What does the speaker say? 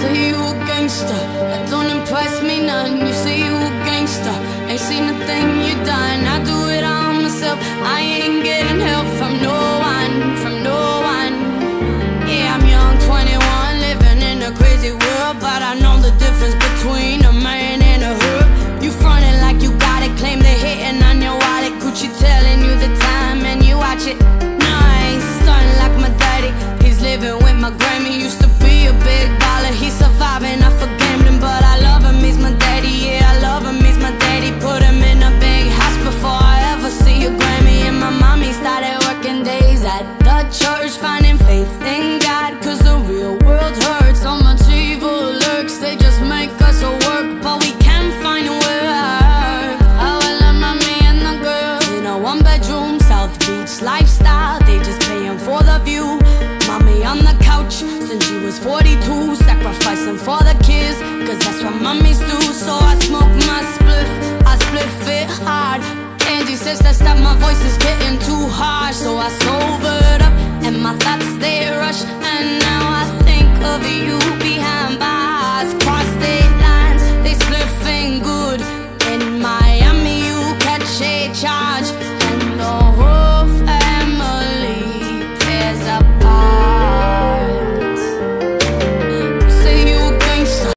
say you a gangster. That don't impress me none. You say you a gangster. Ain't seen a thing you done. I do it all myself. I ain't getting. at church, finding faith in God. Cause the real world hurts, so much evil lurks. They just make us a work, but we can't find a work. Oh, I will let my man the girl in a one bedroom South Beach lifestyle. They just paying for the view. Mommy on the couch since she was 42, sacrificing for the kids. Cause that's what mommies do, so I smoke my spliff. I spliff it hard. Angie says that my voice is getting too harsh, so I sobered up. Child.